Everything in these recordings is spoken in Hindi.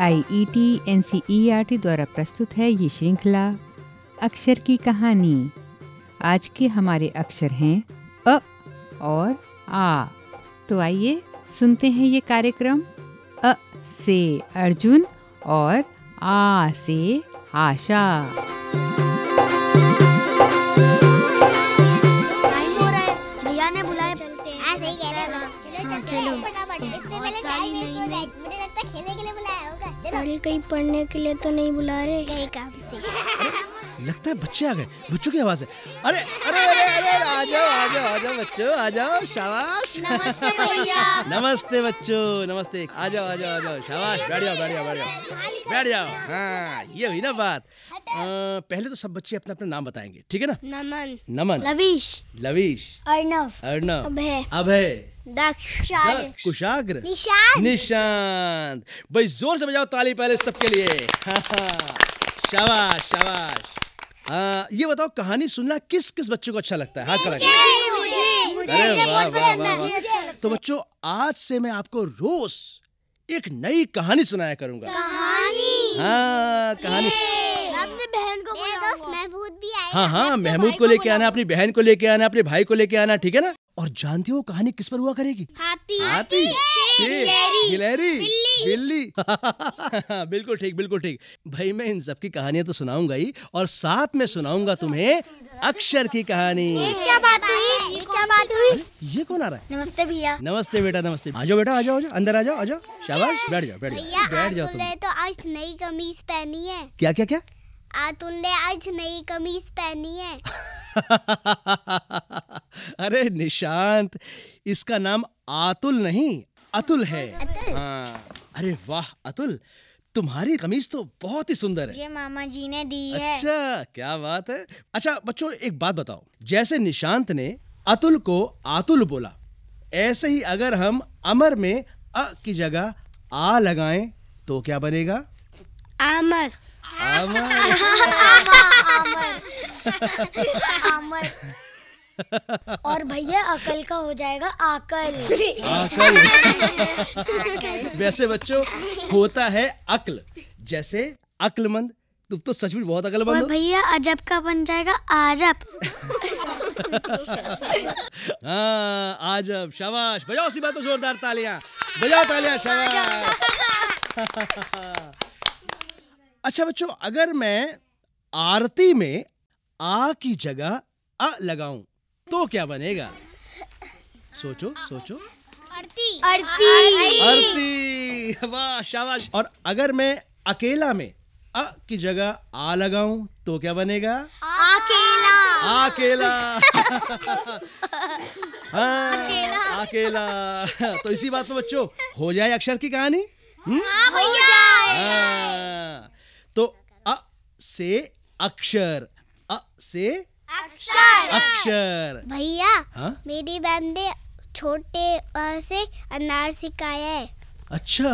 I E T N C E R T द्वारा प्रस्तुत है ये श्रृंखला अक्षर की कहानी। आज के हमारे अक्षर हैं अ और आ। तो आइए सुनते हैं ये कार्यक्रम। अ से अर्जुन और आ से आशा। होगा कल कहीं पढ़ने के लिए तो नहीं बुला रहे? गए काम से। लगता है बच्चे आ गए। बच्चों की आवाज़ है। अरे अरे अरे अरे आ जाओ आ जाओ आ जाओ बच्चों आ जाओ शाबाश। नमस्ते भैया। नमस्ते बच्चों नमस्ते। आ जाओ आ जाओ आ जाओ शाबाश। बैठ जाओ बैठ जाओ बैठ जाओ। बैठ जाओ। हाँ ये हुई ना बात। अ, पहले तो सब बच्चे अपना अपना नाम बताएँगे ठीक है ना? नमन। नमन। लवीश। लवीश। अर्णव। अर्णव। अभय। अभय। दक्ष। कुशाग्र। निशान निशांत। भाई ज़ोर से बजाओ ताली पहले सबके लिए। शाबाश शाबाश। हाँ ये बताओ कहानी सुनना किस किस बच्चे को अच्छा लगता है? हाथ खड़ा करो। अरे वाह वाह वाह वाह। तो बच्चों आज से मैं आपको रोज एक नई कहानी सुनाया करूँगा। कहानी? हाँ कहानी। मैं अपने बहन को मेरे दोस्त महबूब भी आए हाँ हाँ महमूद को लेके आना अपनी बहन को लेके आना अपने भाई को लेके आना ठीक है ना? और जानती हो कहानी किस पर हुआ करेगी? हाथी। हाथी? शेर। गिलहरी। बिल्ली। बिल्कुल ठीक बिल्कुल ठीक। भाई मैं इन सब की कहानियाँ तो सुनाऊँगा ही और साथ में सुनाऊँगा तुम्हें अक्षर की कहानी। क्या बात हुई? ये क्या बात हुई? ये कौन आ रहा है? नमस्ते भैया। नमस्ते बेटा नमस्ते। आ जाओ बेटा आ जाओ आ जाओ अंदर आ जाओ आ जाओ। शाबाश बैठ जाओ बैठ जाओ बैठ जाओ तुम। तो आज नई कमीज पहनी है। क्या क्या क्या? आतुल ने आज नई कमीज पहनी है। अरे निशांत इसका नाम आतुल नहीं अतुल है अतुल? हाँ। अरे वाह अतुल तुम्हारी कमीज तो बहुत ही सुंदर है। ये मामा जी ने दी है। अच्छा क्या बात है। अच्छा बच्चों एक बात बताओ। जैसे निशांत ने अतुल को आतुल बोला ऐसे ही अगर हम अमर में अ की जगह आ लगाएँ तो क्या बनेगा? आमर। आमर और भैया अकल का हो जाएगा आकल अकल। वैसे बच्चों होता है अक्ल। जैसे अक्लमंद तुम तो सच में बहुत अक्लमंद और भैया अजब का बन जाएगा आजब। हाँ आजब शाबाश। बजाओ सी बात तो जोरदार तालियाँ। बजाओ तालियाँ शाबाश। अच्छा बच्चों अगर मैं आरती में आ की जगह अ लगाऊँ तो क्या बनेगा? सोचो सोचो। आरती। आरती। आरती। वाह शाबाश। और अगर मैं अकेला में अ की जगह आ लगाऊँ तो क्या बनेगा? अकेला। अकेला। हाँ, अकेला। तो इसी बात में बच्चों हो जाए अक्षर की कहानी? हम्म? हाँ, तो अ से अक्षर। अ से अक्षर। भैया हाँ? मेरी बहन ने छोटे अ से अनार सिखाया है। अच्छा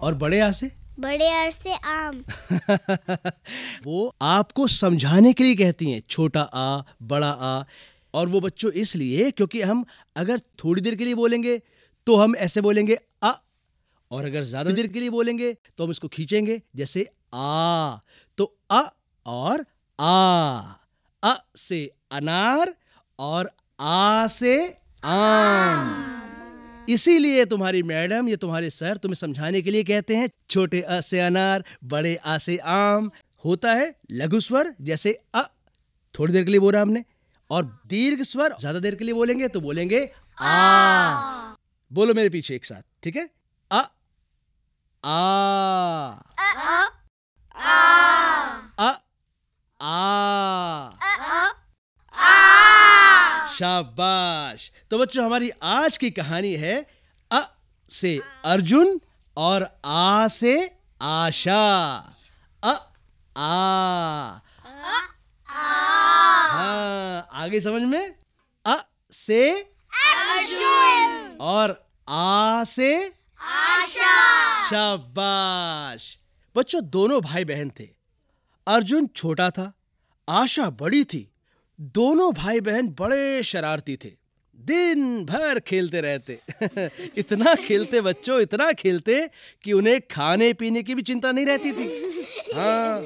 और बड़े आ से? बड़े अर से आम। वो आपको समझाने के लिए कहती हैं छोटा आ बड़ा आ और वो बच्चों इसलिए क्योंकि हम अगर थोड़ी देर के लिए बोलेंगे तो हम ऐसे बोलेंगे अ और अगर ज़्यादा देर के लिए बोलेंगे तो हम इसको खींचेंगे जैसे आ तो अ और आ अ से अनार और आ से आम। इसीलिए तुम्हारी मैडम या तुम्हारे सर तुम्हें समझाने के लिए कहते हैं छोटे अ से अनार बड़े आ से आम होता है लघु स्वर जैसे अ थोड़ी देर के लिए बोला हमने और दीर्घ स्वर ज़्यादा देर के लिए बोलेंगे तो बोलेंगे आ। बोलो मेरे पीछे एक साथ ठीक है? अ आ। अ। आ। शाबाश। तो बच्चों हमारी आज की कहानी है अ से अर्जुन और आ से आशा। अ आ। हाँ आगे समझ में? अ से अर्जुन। और आ से शाबाश। बच्चों दोनों भाई बहन थे। अर्जुन छोटा था आशा बड़ी थी। दोनों भाई बहन बड़े शरारती थे। दिन भर खेलते रहते। इतना खेलते बच्चों इतना खेलते कि उन्हें खाने पीने की भी चिंता नहीं रहती थी। हाँ।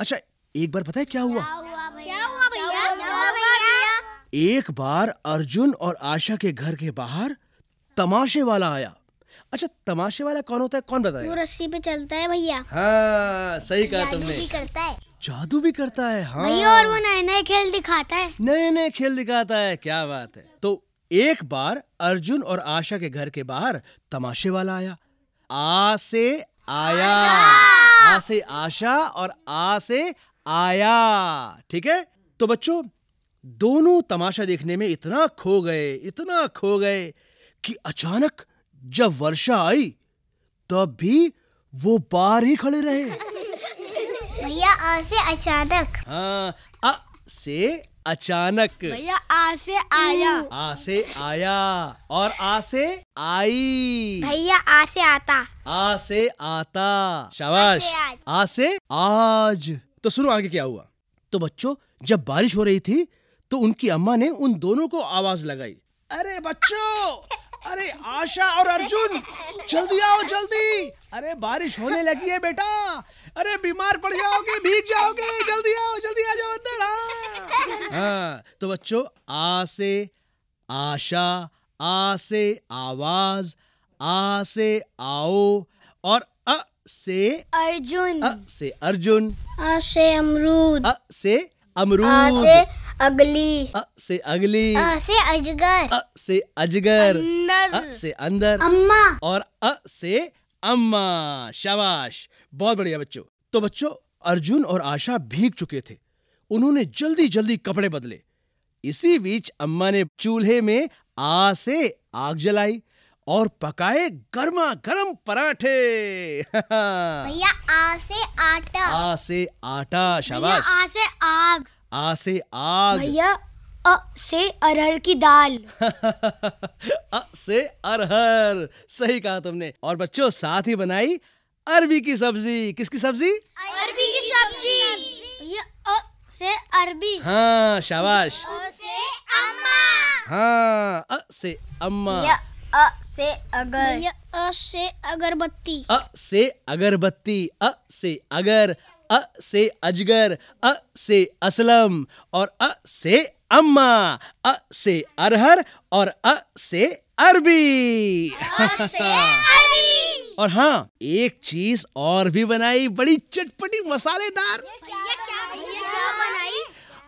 अच्छा एक बार पता है क्या हुआ? क्या हुआ भैया? क्या हुआ भैया? एक बार अर्जुन और आशा के घर के बाहर तमाशे वाला आया। अच्छा तमाशे वाला कौन होता है? कौन वो रस्सी पे चलता है भैया। हाँ सही कहा जादू तुमने। भी करता है। जादू भी करता है हाँ। भैया और वो नए नए खेल दिखाता है। नए नए खेल दिखाता है क्या बात है। तो एक बार अर्जुन और आशा के घर के बाहर तमाशे वाला आया। आ से आया। आ से आशा और आ से आया। ठीक है? तो बच्चों दोनों तमाशा देखने में इतना खो गए इतना खो गए कि अचानक जब वर्षा आई तब भी वो बाहर ही खड़े रहे। भैया आ से अचानक। हाँ अ से अचानक। भैया आ से आया। आ से आया और आ से आई। भैया आ से आता। आ से आता। शाबाश। आ आज। आ से आज। तो सुनो आगे क्या हुआ? तो बच्चों जब बारिश हो रही थी तो उनकी अम्मा ने उन दोनों को आवाज़ लगाई। अरे बच्चों! अरे आशा और अर्जुन जल्दी आओ जल्दी। अरे बारिश होने लगी है बेटा। अरे बीमार पड़ जाओगे भीग जाओगे। जल्दी आओ जल्दी आ जाओ अंदर हाँ। हाँ तो बच्चों आ से आशा आ से आवाज़ आ से आओ और अ से अर्जुन। अ से अर्जुन। आ से अमरूद। अ से आ अमरूद। से अगली। अ से अगली। आ से अजगर। अ से अजगर। अंदर। अ से अंदर। अम्मा। और अ से अम्मा। शाबाश। बहुत बढ़िया बच्चों। तो बच्चों अर्जुन और आशा भीग चुके थे। उन्होंने जल्दी जल्दी कपड़े बदले। इसी बीच अम्मा ने चूल्हे में आ से आग जलाई और पकाए गर्मा गर्म पराठे। भैया आ से आटा। आ से आटा शाबाश। आ से आग। आ से आग। भैया अ से अरहर की दाल। अ से अरहर। सही कहा तुमने। और बच्चों साथ ही बनाई अरबी की सब्ज़ी। किसकी सब्ज़ी? अरबी की सब्ज़ी। भैया अ से अरबी। हाँ शाबाश। आ से अम्मा। हाँ अ से अम्मा। अ से अगर। अ से अगरबत्ती। अ से अगरबत्ती। अ से अगर। अ से अजगर अ से असलम और अ से अम्मा अ से अरहर और अ से अरबी। और हाँ एक चीज़ और भी बनाई बड़ी चटपटी मसालेदार।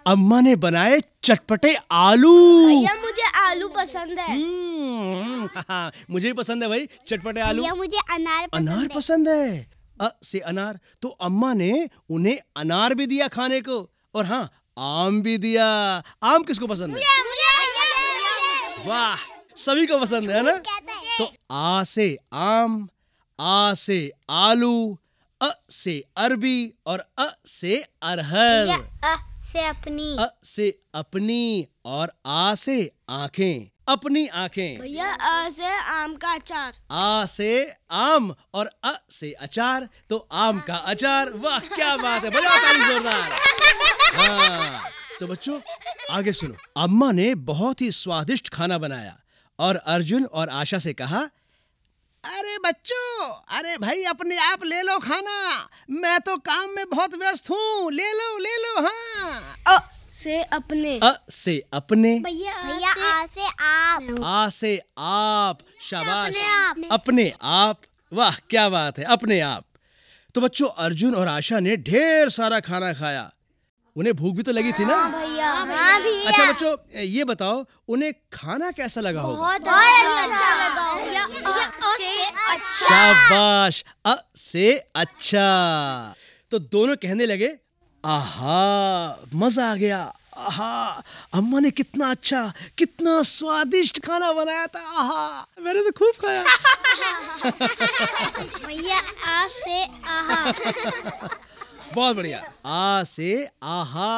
अम्मा ने बनाए चटपटे आलू। भैया मुझे आलू पसंद है। हम्म, हाँ, मुझे भी पसंद है भाई चटपटे आलू। मुझे अनार पसंद अनार है। पसंद है। अ से अनार। तो अम्मा ने उन्हें अनार भी दिया खाने को। और हाँ आम भी दिया। आम किसको पसंद है? वाह सभी को पसंद है ना? तो आ से आम आ से आलू अ से अरबी और अ से अरहर। अ से अपनी। अ से अपनी और आ से आँखें। अपनी आँखें। भैया अ से आम का अचार। आ से आम और अ से अचार तो आम का अचार। वाह क्या बात है बजाओ ताली जोरदार। हाँ तो बच्चों आगे सुनो। अम्मा ने बहुत ही स्वादिष्ट खाना बनाया और अर्जुन और आशा से कहा अरे बच्चों अरे भाई अपने आप ले लो खाना। मैं तो काम में बहुत व्यस्त हूँ। ले लो ले लो हाँ। से अपने। अ से अपने। भैया भैया आ से आप। आ से आप शाबाश। अपने आप। वाह क्या बात है अपने आप। तो बच्चों अर्जुन और आशा ने ढेर सारा खाना खाया। उन्हें भूख भी तो लगी थी ना? भैया हाँ अच्छा बच्चों ये बताओ उन्हें खाना कैसा लगा होगा? बहुत अच्छा लगा भैया अ से अच्छा। शाबाश अ से अच्छा। तो दोनों कहने लगे आहा मज़ा आ गया। आहा अम्मा ने कितना अच्छा कितना स्वादिष्ट खाना बनाया था। आहा मैंने तो खूब खाया। भैया आ से आहा। बहुत बढ़िया। आ से आहा।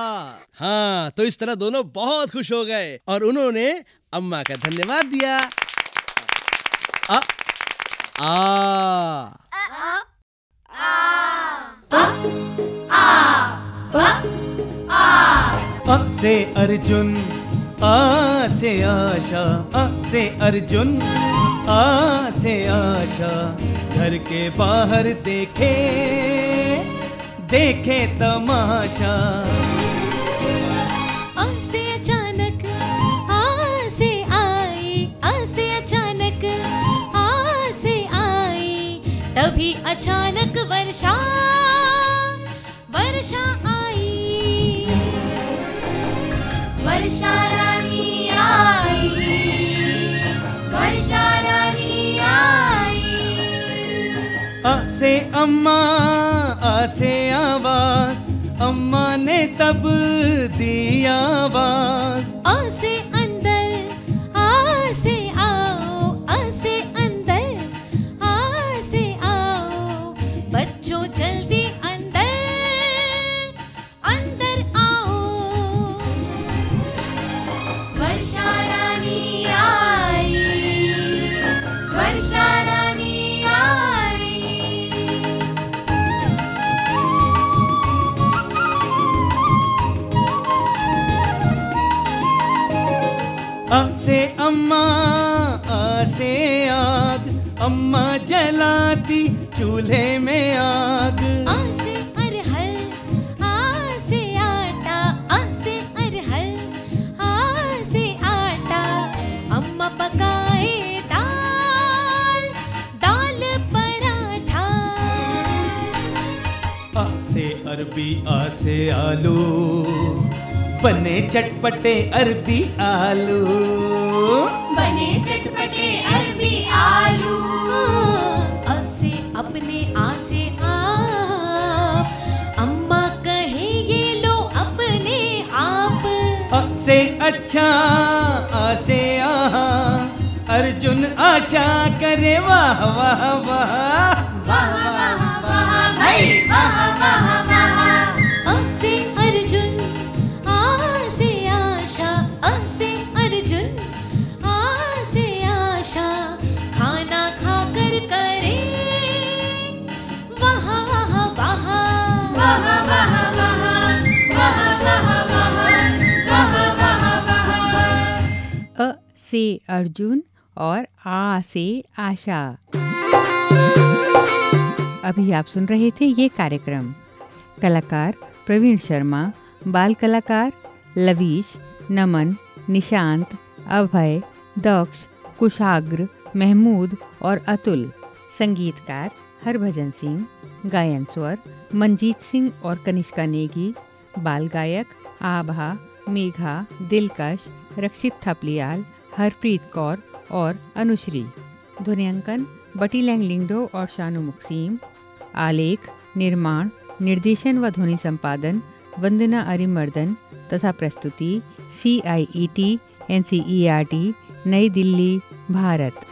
हाँ तो इस तरह दोनों बहुत खुश हो गए और उन्होंने अम्मा का धन्यवाद दिया। आ आ। अ से अर्जुन आ से आशा आ से अर्जुन आ से आशा, घर के बाहर देखे देखे तमाशा। से अचानक से आई अचानक से आई, तभी अचानक वर्षा वर्षा आई। वर्षा रानी आई। वर्षा रानी आई। आ अम्मा, आसे आवाज़ अम्मा ने तब दिया आवाज़ अम्मा जलाती चूल्हे में आग। आ से अरहर आ से आटा आ से अरहर आ से आटा। अम्मा पकाए दाल दाल पराठा। आ से अरबी आ से आलू बने चटपटे अरबी आलू। बने चटपटे अरबी आलू। से अच्छा आसे आहा। अर्जुन आशा करे वाह वाह। वाह वाह वाह वाह, भाई, वाह वाह। से अर्जुन और आ से आशा। अभी आप सुन रहे थे ये कार्यक्रम। कलाकार प्रवीण शर्मा, बाल कलाकार लवीश, नमन, निशांत, अभय, दक्ष, कुशाग्र, महमूद और अतुल। संगीतकार हरभजन सिंह, गायन स्वर मंजीत सिंह और कनिष्का नेगी। बाल गायक आभा, मेघा, दिलकश, रक्षित थपलियाल हरप्रीत कौर और अनुश्री, ध्वनियांकन बटी लैंग लिंगडो और शानु मुक्सीम, आलेख, निर्माण, निर्देशन व ध्वनि संपादन वंदना अरिमर्दन तथा प्रस्तुति C I E T N C E R T New Delhi, Bharat.